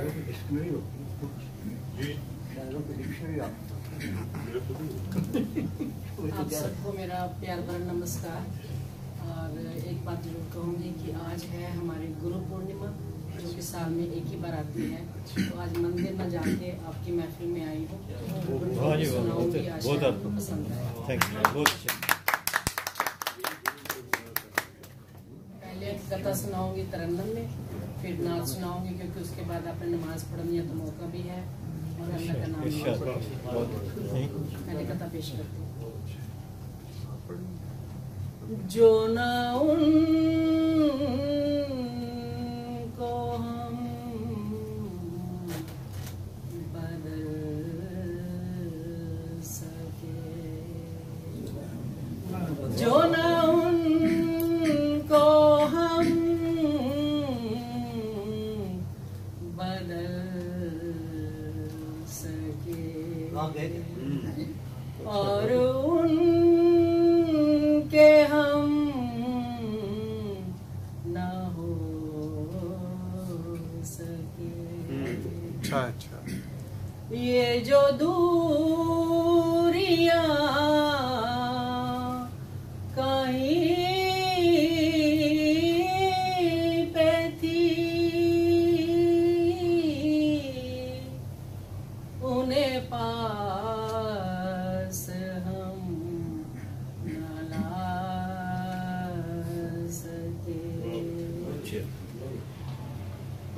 Dictionary होती है आप सबको मेरा प्यार भरा नमस्कार। और एक बात ज़रूर कहूँगी कि आज है हमारी गुरु पूर्णिमा जो कि साल में एक ही बार आती है। तो आज मंदिर न जाके आपकी महफिल में आई हूँ। पसंद पहले एक कथा सुनाऊँगी तरन्नम में। फिर नाच सुनाऊँगी क्योंकि उसके बाद आपने नमाज़ पढ़नी है तो मौका भी है और अल्लाह का नाम पहले कथा पेश करती हूँ। जो न उनको हम बदल सके। जो और उनके हम ना हो सके। अच्छा अच्छा। ये जो दूरियाँ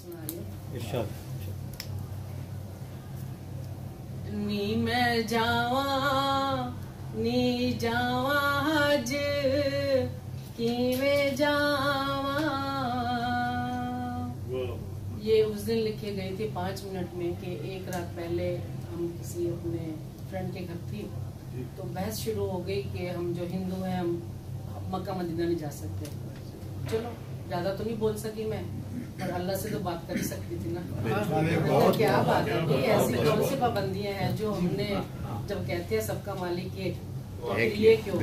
सुना रही हूँ इरशाद नी मैं जावा नी जावा हज किवे जावा दिन लिखे गए थे पाँच मिनट में कि एक रात पहले हम किसी अपने फ्रेंड के घर थी तो बहस शुरू हो गई कि हम जो हिंदू हैं हम मक्का मदीना नहीं जा सकते। चलो ज़्यादा तो नहीं बोल सकी मैं पर अल्लाह से तो बात कर ही सकती थी ना। तो क्या बात है कि ऐसी कौन सी पाबंदियाँ हैं जो हमने जब कहते हैं सबका मालिक ये तो ये क्यों?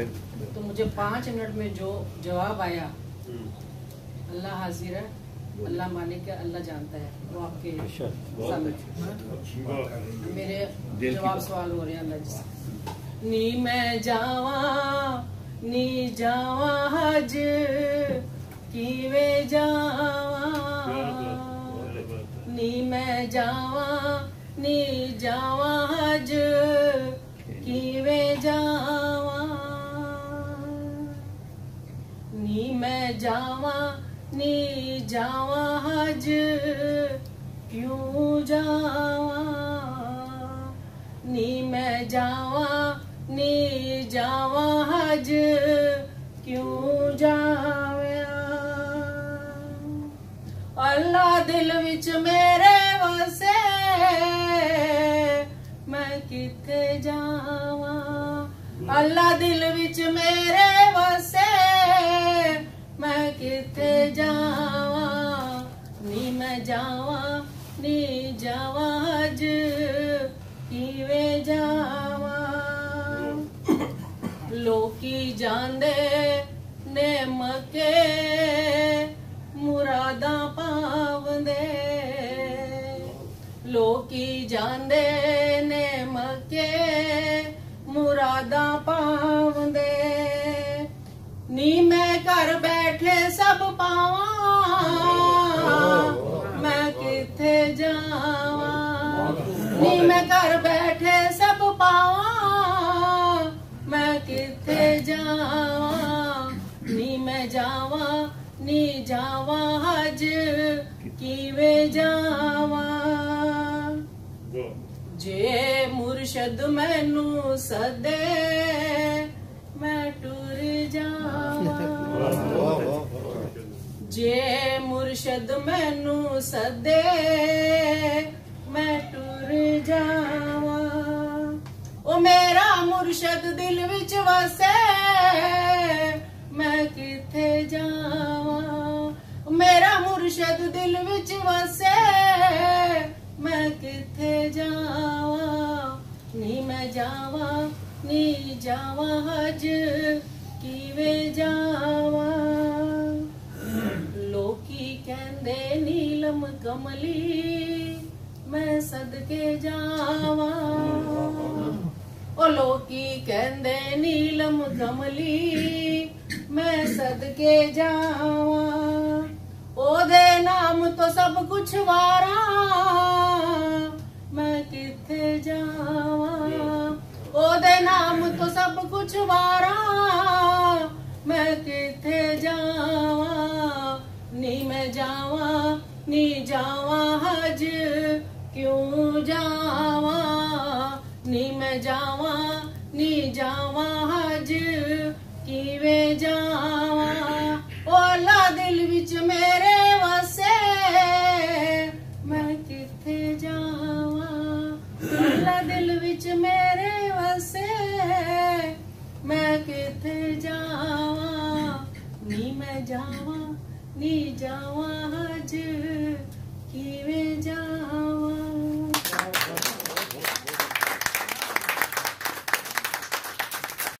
तो मुझे पाँच मिनट में जो जवाब आया अल्लाह हाजिर है अल्लाह मालिक है अल्लाह जानता है वो आपके मेरे जवाब सवाल हो रहे हैं अल्लाह जी नी मैं जावा नी जावा हज कीवे जावा। नी मैं जावा नी जावा हज कीवे जावा। नी मैं जावा नी जावा हज, क्यों जावा? नी मैं जावा, नी जावा हज, क्यों जाव्या अल्लाह दिल विच मेरे वसे, मैं किथे जावा? अल्लाह दिल विच मेरे वसे मैं किथे जावा, नी मैं जावा, नी जावा अज किवे जावा। लोकी जांदे ने मके, मुरादा पावंदे। लोकी जांदे ने मके, मुरादा पावंदे। नी मैं ਘਰ ਬੈਠੇ ਸਭ ਪਾਵਾਂ। ਮੈਂ ਕਿੱਥੇ ਜਾਵਾਂ? ਨੀ ਮੈਂ ਘਰ ਬੈਠੇ ਸਭ ਪਾਵਾਂ। ਮੈਂ ਕਿੱਥੇ ਜਾਵਾਂ? ਨੀ ਮੈਂ ਜਾਵਾਂ, ਨੀ ਜਾਵਾਂ ਹਜ ਕਿਵੇਂ ਜਾਵਾਂ? ਜੇ ਮੁਰਸ਼ਦ ਮੈਨੂੰ ਸਦੇ, ਮੈਂ ਟੁਰ ਜੇ ਮੁਰਸ਼ਦ ਮੈਨੂੰ ਸਦੇ, ਮੈਂ ਟੁਰ ਜਾਵਾਂ। ਉਹ ਮੇਰਾ ਮੁਰਸ਼ਦ ਦਿਲ ਵਿੱਚ ਵਸੇ, ਮੈਂ ਕਿੱਥੇ ਜਾਵਾਂ? ਮੇਰਾ ਮੁਰਸ਼ਦ ਦਿਲ ਵਿੱਚ ਵਸੇ, ਮੈਂ ਕਿੱਥੇ ਜਾਵਾਂ? ਨੀ ਮੈਂ ਜਾਵਾਂ, ਨੀ ਜਾਵਾਂ ਹਜ, ਕਿਵੇਂ ਜਾਵਾਂ? ਲੋਕੀ ਕਹਿੰਦੇ ਨੀਲਮ ਕਮਲੀ ਮੈਂ ਸਦਕੇ ਜਾਵਾਂ ਉਹ ਲੋਕੀ ਕਹਿੰਦੇ ਨੀਲਮ ਕਮਲੀ ਮੈਂ ਸਦਕੇ ਜਾਵਾਂ ਉਹਦੇ ਨਾਮ ਤੋਂ ਸਭ ਕੁਝ ਵਾਰਾਂ नी जावा हज, क्यों जावा? नी मैं जावा, नी जावा हज की वे जावा? ओला दिल बिच मेरे वसे, मैं किथे जावा? ओला दिल बिच मेरे वसे, मैं किथे जावा? नी मैं जावा, नी जावा 中決めちゃう